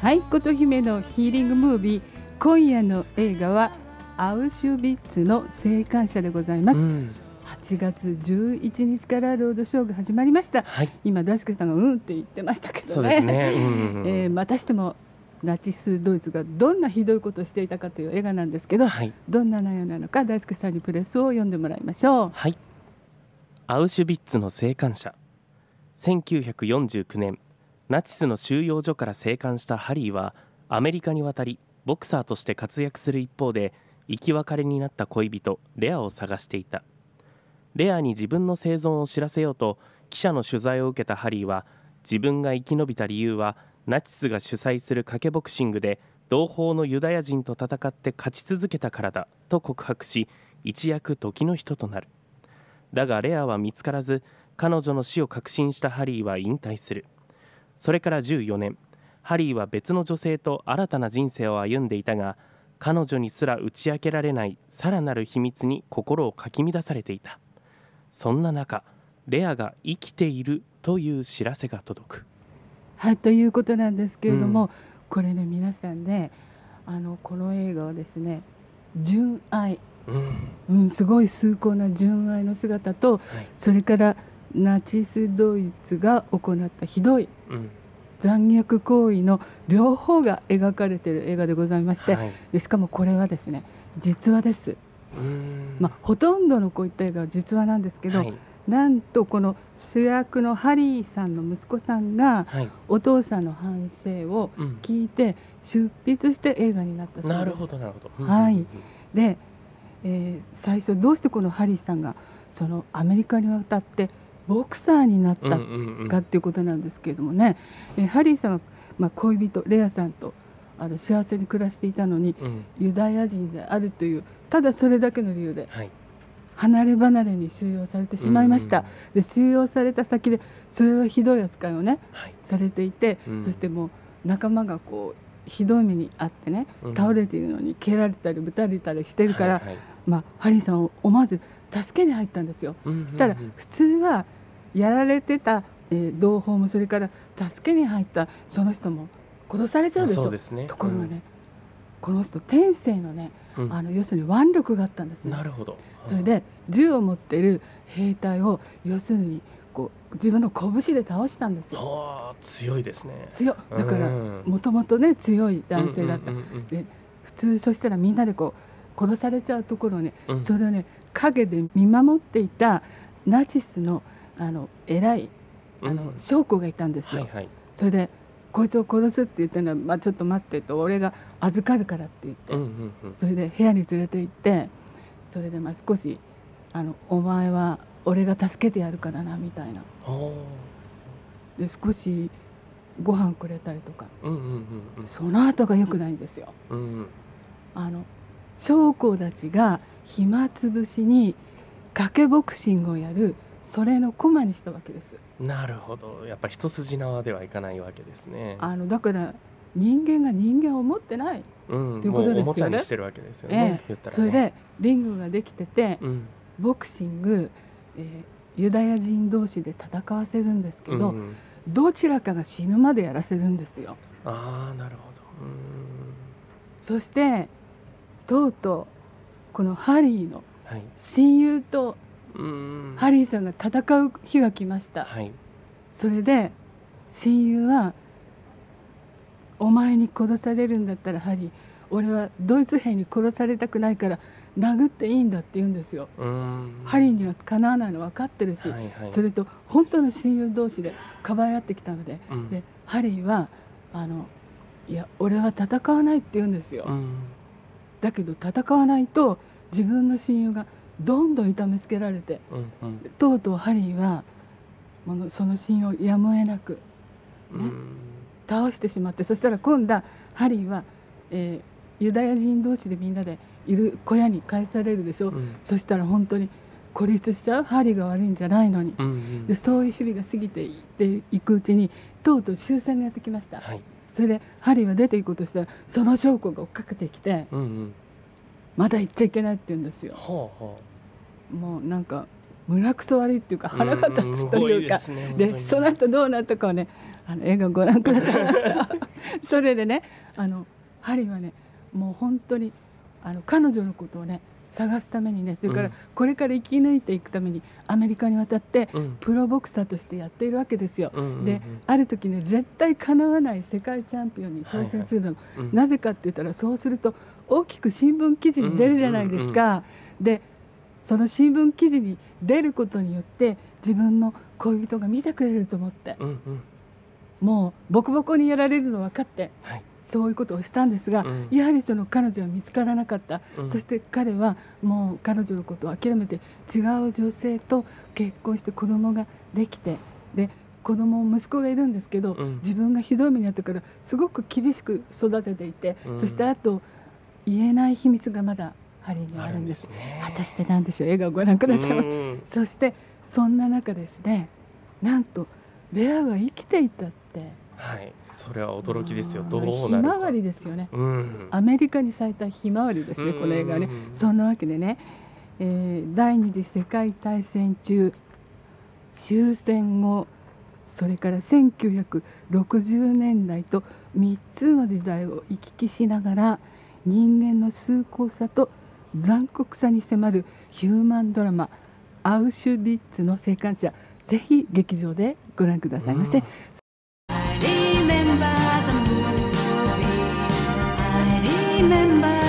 はい琴姫のヒーリングムービー今夜の映画はアウシュビッツの生還者でございます、うん、8月11日からロードショーが始まりました、はい、今大輔さんがうんって言ってましたけどね。ね、うんうん、えー、またしてもナチスドイツがどんなひどいことをしていたかという映画なんですけど、はい、どんな内容なのか大輔さんにプレスを読んでもらいましょう。はい。アウシュビッツの生還者。1949年ナチスの収容所から生還したハリーはアメリカに渡りボクサーとして活躍する一方で生き別れになった恋人レアを探していた。レアに自分の生存を知らせようと記者の取材を受けたハリーは自分が生き延びた理由はナチスが主催する賭けボクシングで同胞のユダヤ人と戦って勝ち続けたからだと告白し一躍時の人となる。だがレアは見つからず彼女の死を確信したハリーは引退する。それから14年ハリーは別の女性と新たな人生を歩んでいたが彼女にすら打ち明けられないさらなる秘密に心をかき乱されていた。そんな中レアが生きているという知らせが届く。はいということなんですけれども、うん、これね皆さんねあのこの映画はですね純愛、うん、うん、すごい崇高な純愛の姿と、はい、それからナチスドイツが行ったひどい残虐行為の両方が描かれている映画でございまして、はい、でしかもこれはですね実話です。まあ、ほとんどのこういった映画は実話なんですけど、はい、なんとこの主役のハリーさんの息子さんがお父さんの反省を聞いて出筆して映画になったそうです。なるほどなるほど、はい、で、えー、最初どうしてこのハリーさんがそのアメリカに渡ってボクサーになったかっていうことなんですけれどもね、えハリーさんは、まあ、恋人レアさんとあの幸せに暮らしていたのに、うん、ユダヤ人であるというただそれだけの理由で、はい、離れ離れに収容されてしまいました、で収容された先でそれはひどい扱いをね、はい、されていて、うん、そしてもう仲間がこうひどい目にあってね、倒れているのに蹴られたりぶたれたりしてるから、はいはい、まあ、ハリーさんを思わず助けに入ったんですよ。そしたら普通はやられてた、えー、同胞もそれから助けに入ったその人も殺されちゃうでしょ、ね、ところがね、うん、この人天性のね、うん、あの要するに腕力があったんですなるほど、それで銃を持っている兵隊を要するにこう自分の拳で倒したんですよ。強いですね。強だからもともとね強い男性だった。で普通そしたらみんなでこう殺されちゃうところをね、うん、それをね陰で見守っていたナチスのあの偉いあの将校がいたんですよ。はいはい、それでこいつを殺すって言ったのは、まあ、ちょっと待ってと俺が預かるからって言って、うんうんうん、それで部屋に連れて行ってそれでまあ少しあの「お前は俺が助けてやるからな」みたいな。で少しご飯くれたりとか、うんうんうんうん、その後がよくないんですよ。うんうん、あの将校たちが暇つぶしに賭けボクシングをやるそれの駒にしたわけです。なるほど。やっぱ一筋縄ではいかないわけですね。あのだから人間が人間を持ってない、うん、っていうことですよね。おもちゃにしてるわけですよね、ええ。ね、それでリングができてて、うん、ボクシング、えー、ユダヤ人同士で戦わせるんですけど、うん、どちらかが死ぬまでやらせるんですよ。ああなるほど。そしてとうとうこのハリーの親友とハリーさんが戦う日が来ました、はい、それで親友は「お前に殺されるんだったらハリー俺はドイツ兵に殺されたくないから殴っていいんだ」って言うんですよ。ハリーにはかなわないの分かってるし、はいはい、それと本当の親友同士でかばい合ってきたのでうん、でハリーはあの「いや俺は戦わない」って言うんですよ。だけど戦わないと自分の親友がどんどん痛めつけられて、うんうん、とうとうハリーはものそのシーンをやむを得なく、ね、倒してしまってそしたら今度はハリーは、えー、ユダヤ人同士でみんなでいる小屋に返されるでしょ、うん、そしたら本当に孤立しちゃうハリーが悪いんじゃないのに、うんうん、でそういう日々が過ぎていっていくうちにとうとう終戦がやってきました、はい、それでハリーは出ていこうとしたらその証拠が追っかけてきて、うんうん、まだ行っちゃいけないって言うんですよ。ほうほうもうなんか胸くそ悪いっていうか腹が立つというか、でその後どうなったかをねあの映画ご覧ください。それでねあのハリーはねもう本当にあの彼女のことをね探すためにねそれからこれから生き抜いていくためにアメリカに渡ってプロボクサーとしてやっているわけですよ。である時ね絶対かなわない世界チャンピオンに挑戦するの、はいはい、なぜかって言ったらそうすると大きく新聞記事に出るじゃないですか。でその新聞記事に出ることによって自分の恋人が見てくれると思って、うんうん、もうボコボコにやられるの分かって、はい、そういうことをしたんですが、うん、やはりその彼女は見つからなかった、うん、そして彼はもう彼女のことを諦めて違う女性と結婚して子供ができてで子供息子がいるんですけど、うん、自分がひどい目に遭ったからすごく厳しく育てていて、そしてあと言えない秘密がまだハリーにはあるんです。ね、果たして何でしょう？映画をご覧ください。そしてそんな中ですねなんとベアが生きていたって。はい。それは驚きですよ。どうなるひまわりですよね、うん、アメリカに咲いたひまわりですねこの映画ね。そんなわけでね、えー、第二次世界大戦中終戦後それから1960年代と3つの時代を行き来しながら人間の崇高さと残酷さに迫るヒューマンドラマ「アウシュビッツの生還者」ぜひ劇場でご覧くださいませ、remember.